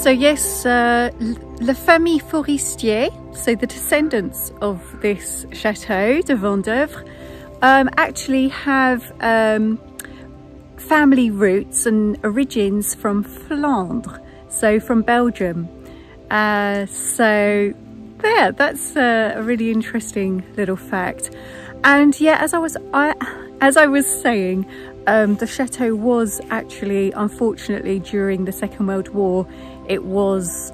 So yes, uh, La Famille Forestier, so the descendants of this chateau de Vendeuvre, um, actually have um, family roots and origins from Flandre, so from Belgium. Uh, so yeah, that's a, a really interesting little fact. And yeah, as I was, I, as I was saying, um, the chateau was actually, unfortunately, during the Second World War, it was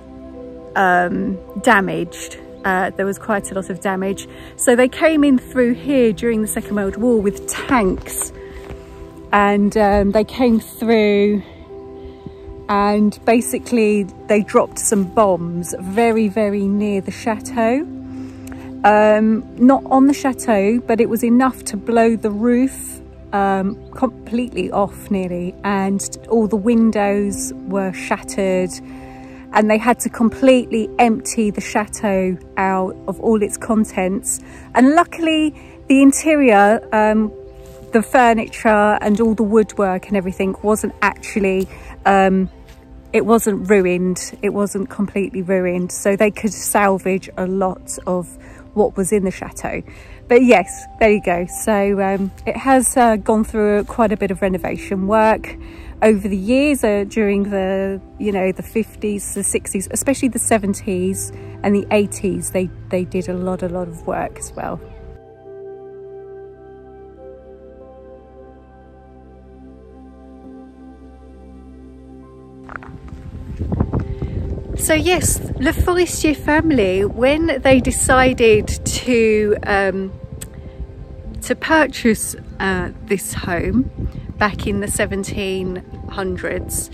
um, damaged. Uh, there was quite a lot of damage. So they came in through here during the Second World War with tanks and um, they came through and basically they dropped some bombs very, very near the chateau. Um, not on the chateau, but it was enough to blow the roof um, completely off nearly and all the windows were shattered and they had to completely empty the chateau out of all its contents. And luckily the interior um, the furniture and all the woodwork and everything wasn't actually um, it wasn't ruined. It wasn't completely ruined. So they could salvage a lot of what was in the chateau. But yes there you go. So um, it has uh, gone through quite a bit of renovation work over the years uh, during the you know the 50s the 60s especially the 70s and the 80s they they did a lot a lot of work as well. So yes, Le Forestier family, when they decided to um, to purchase uh, this home back in the 1700s,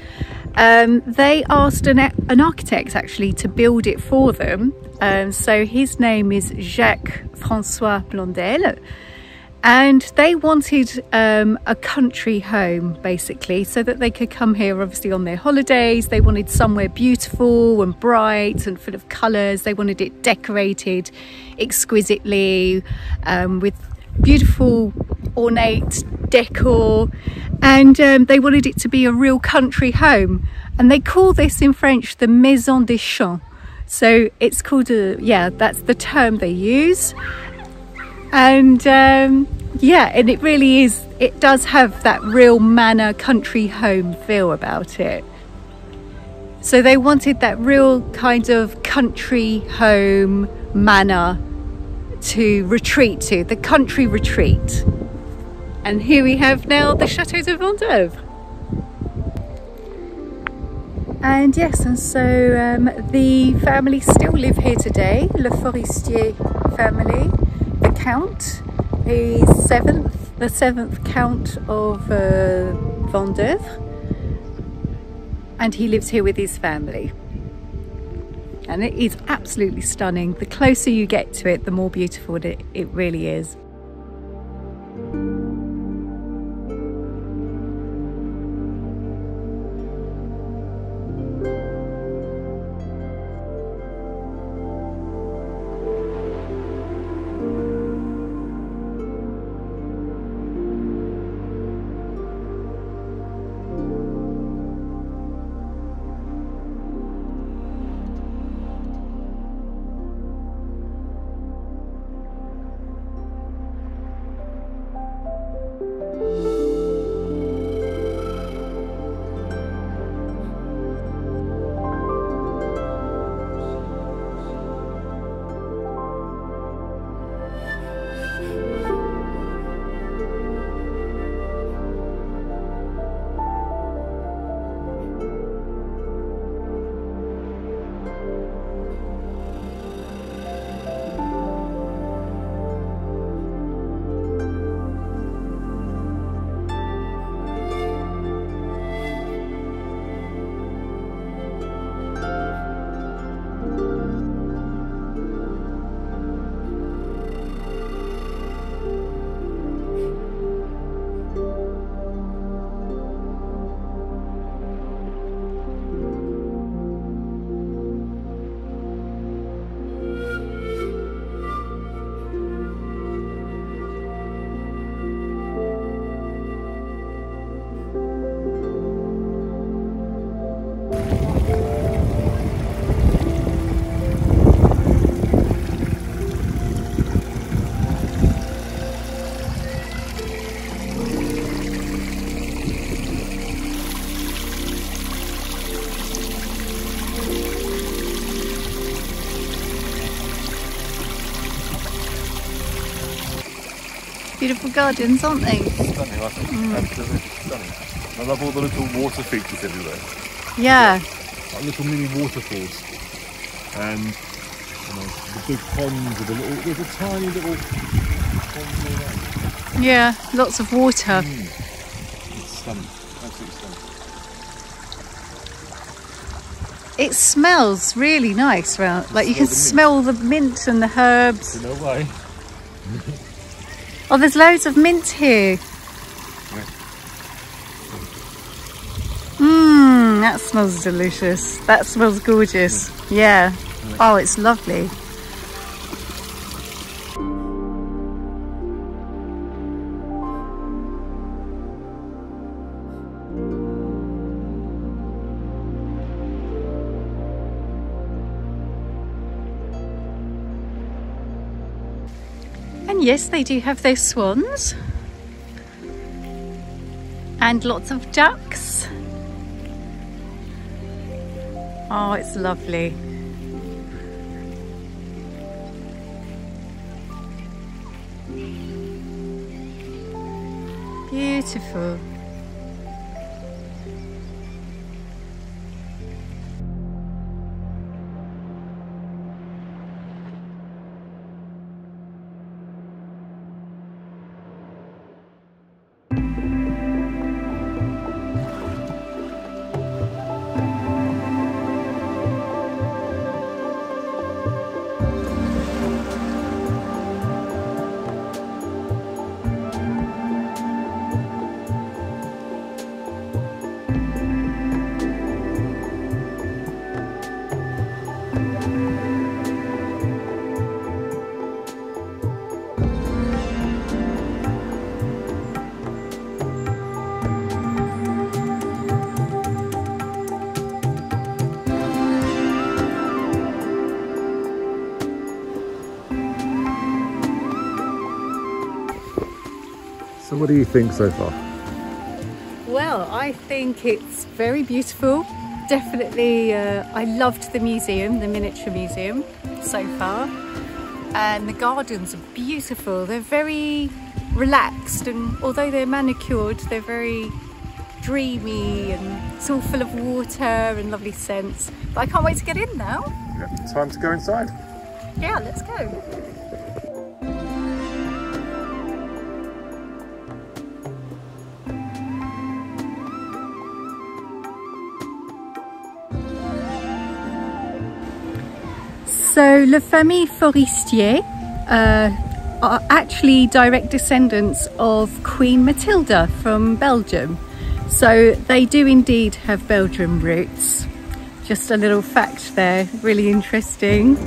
um, they asked an, an, architect actually to build it for them. Um, so his name is Jacques Francois Blondel. And they wanted um, a country home basically so that they could come here obviously on their holidays. They wanted somewhere beautiful and bright and full of colors they wanted it decorated exquisitely um, with beautiful ornate decor and um, they wanted it to be a real country home. And they call this in French the maison des champs. So it's called a yeah that's the term they use. And um, yeah and it really is it does have that real manor country home feel about it. So they wanted that real kind of country home manor to retreat to the country retreat and here we have now the chateau de vendeuvre and yes and so um, the family still live here today le forestier family the Count, the seventh, the seventh Count of uh, Vendeuvre, and he lives here with his family. And it is absolutely stunning. The closer you get to it, the more beautiful it, it really is. Beautiful gardens, aren't they? Stunning, aren't they? Mm. Absolutely stunning. I love all the little water features everywhere. Yeah. Like little mini waterfalls. And you know, the big ponds with the little there's a tiny little ponds all around. Yeah, lots of water. Mm. It's stunning. Absolutely stunning. It smells really nice round. Like you can Smell the mint. smell the mint and the herbs. You know why? Oh, there's loads of mint here. Mmm, that smells delicious. That smells gorgeous. Yeah. Oh, it's lovely. And yes, they do have their swans. And lots of ducks. Oh, it's lovely. Beautiful. What do you think so far? Well, I think it's very beautiful. Definitely, uh, I loved the museum, the miniature museum so far. And the gardens are beautiful. They're very relaxed and although they're manicured, they're very dreamy and it's all full of water and lovely scents. But I can't wait to get in now. Yeah, time to go inside. Yeah, let's go. So, La Famille Forestier uh, are actually direct descendants of Queen Matilda from Belgium. So, they do indeed have Belgian roots. Just a little fact there, really interesting.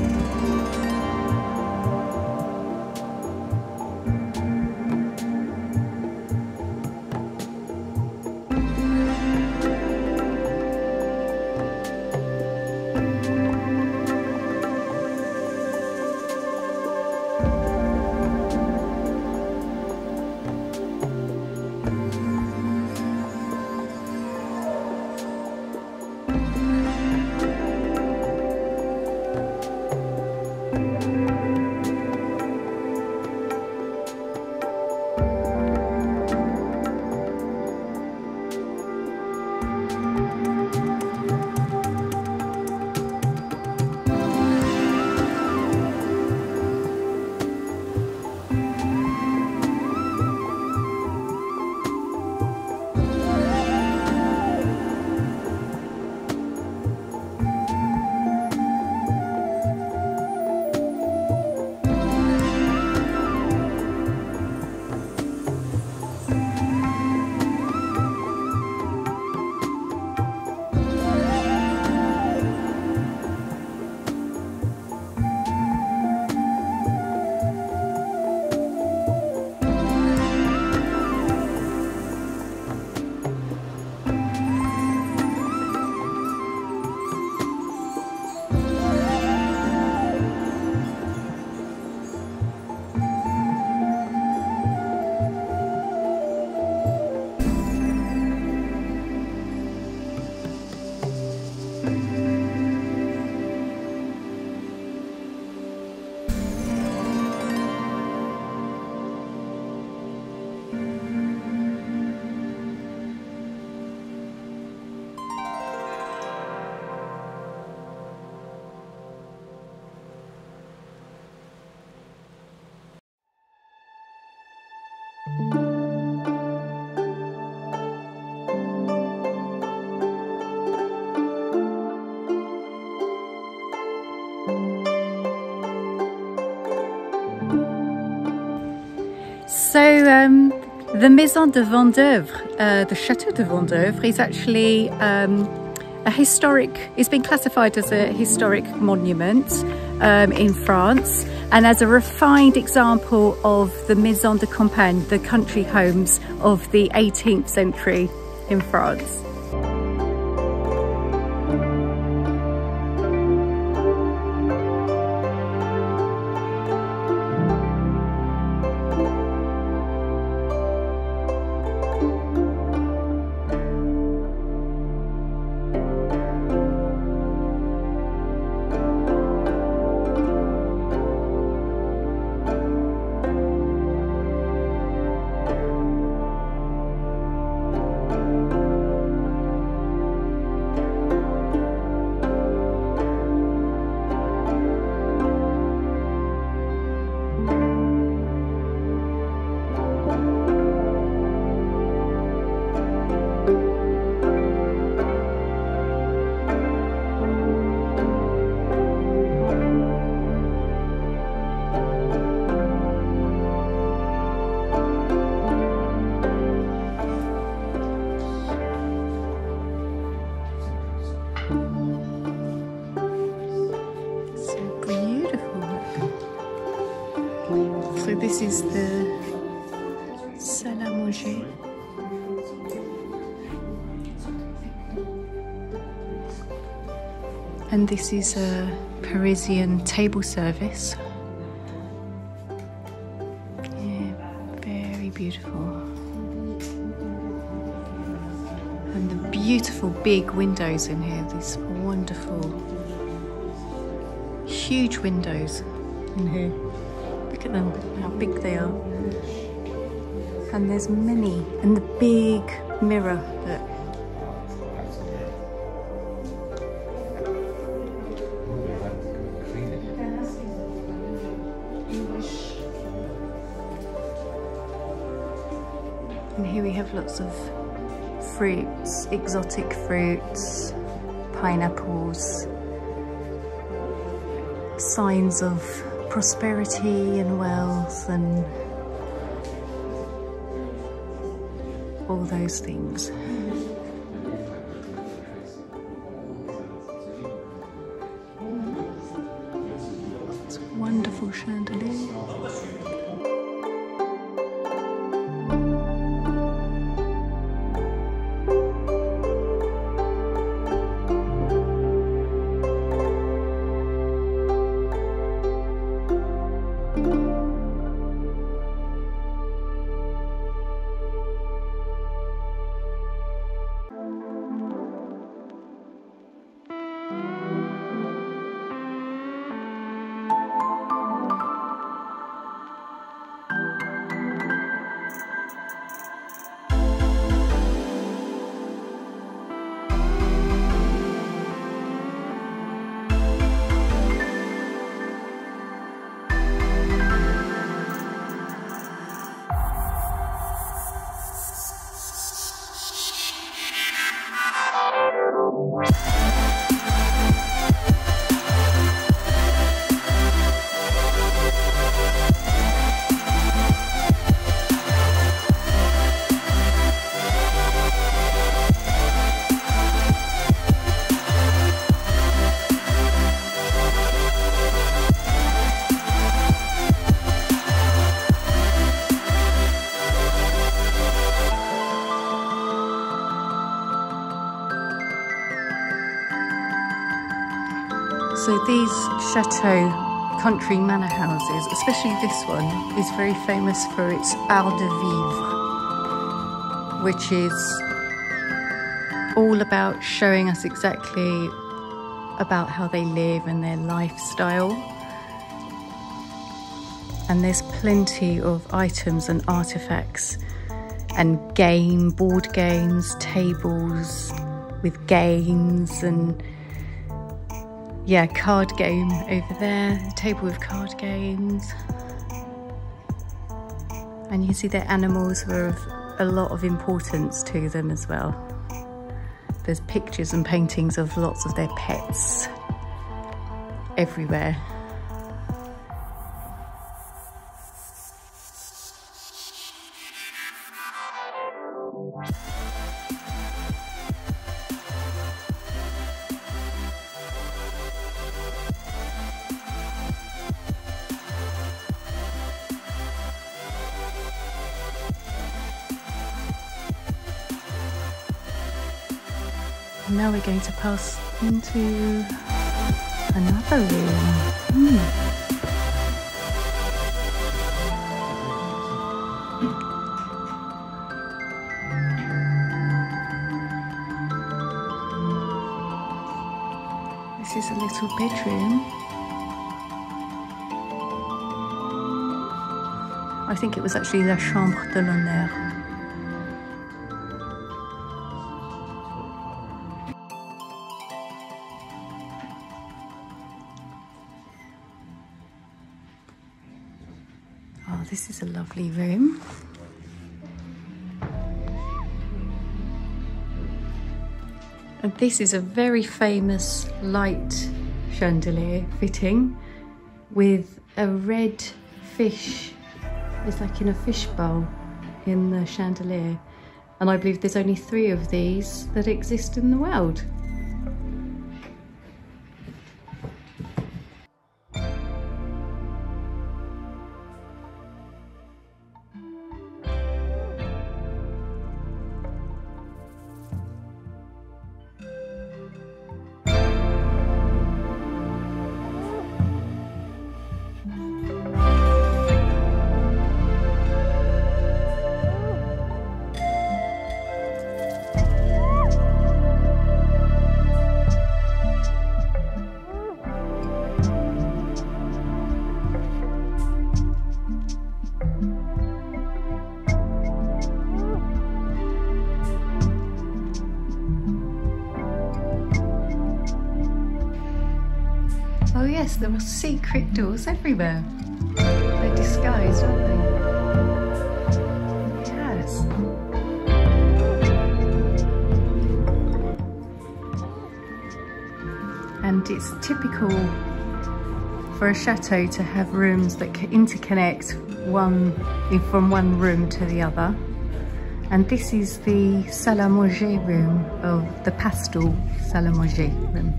The Maison de Vendeuvre, uh, the Chateau de Vendeuvre, is actually um, a historic, it's been classified as a historic monument um, in France and as a refined example of the Maison de Campagne, the country homes of the 18th century in France. This is the salle à manger. And this is a Parisian table service. Yeah, very beautiful. And the beautiful big windows in here, these wonderful, huge windows in here. Look at them, how big they are. And there's many, and the big mirror that And here we have lots of fruits, exotic fruits, pineapples, signs of prosperity and wealth and all those things. So these chateau country manor houses, especially this one, is very famous for its art de vivre, which is all about showing us exactly about how they live and their lifestyle. And there's plenty of items and artifacts and game, board games, tables with games and yeah, card game over there, table with card games. And you can see their animals were of a lot of importance to them as well. There's pictures and paintings of lots of their pets everywhere. Into another room. Hmm. This is a little bedroom. I think it was actually la chambre de l'honneur. Room. And this is a very famous light chandelier fitting with a red fish. It's like in a fish bowl in the chandelier. And I believe there's only three of these that exist in the world. There are secret doors everywhere. They're disguised, aren't they? Yes. And it's typical for a chateau to have rooms that interconnect one from one room to the other. And this is the salle à manger room of the pastel salle à manger room.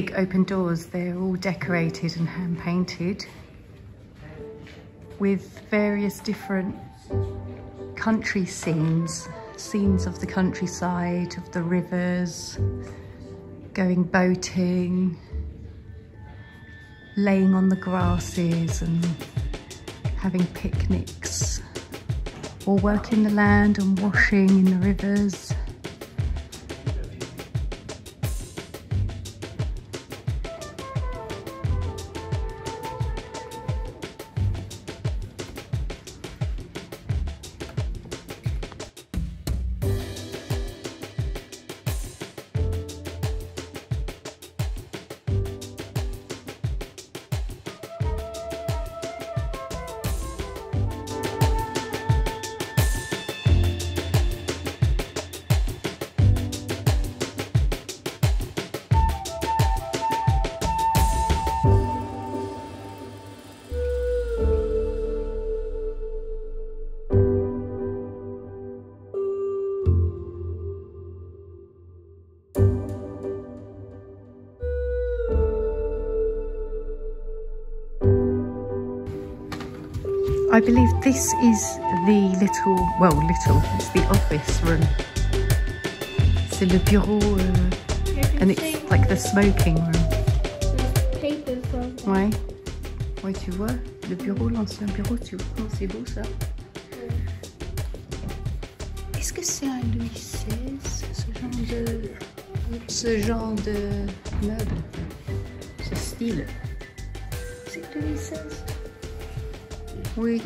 Big open doors they're all decorated and hand painted with various different country scenes scenes of the countryside of the rivers going boating laying on the grasses and having picnics or working the land and washing in the rivers I believe this is the little, well, little, it's the office room. C'est le bureau, uh, and it's like the smoking room. Ouais. Ouais, tu vois, le bureau, l'ancien bureau, tu vois, c'est beau ça. Est-ce que c'est un Louis XVI, ce genre de, ce genre de meuble, ce style C'est Louis XVI We...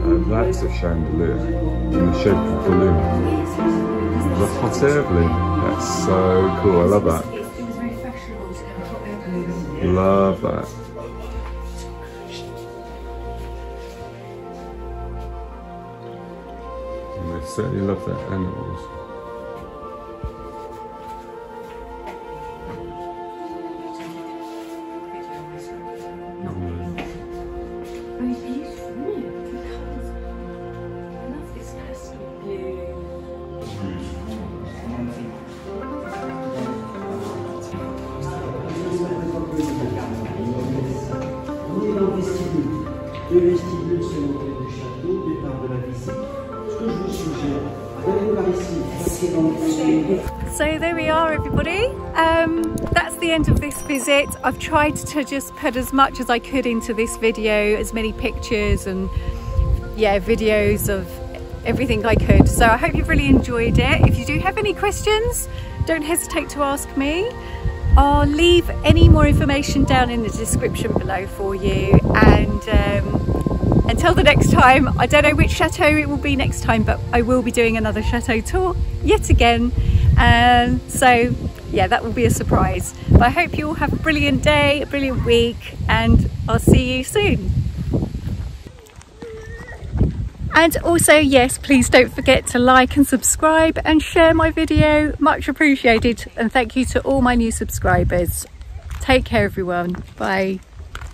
Euh, oui. a chandelier in the shape of a balloon. The hot air balloon. That's so cool. I love that. Love that. And they certainly love their animals. So there we are everybody. Um, that's the end of this visit. I've tried to just put as much as I could into this video, as many pictures and yeah, videos of everything I could. So I hope you've really enjoyed it. If you do have any questions, don't hesitate to ask me. I'll leave any more information down in the description below for you and um, until the next time I don't know which chateau it will be next time but I will be doing another chateau tour yet again um, so yeah that will be a surprise but I hope you all have a brilliant day a brilliant week and I'll see you soon and also, yes, please don't forget to like and subscribe and share my video. Much appreciated. And thank you to all my new subscribers. Take care, everyone. Bye.